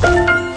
Bye.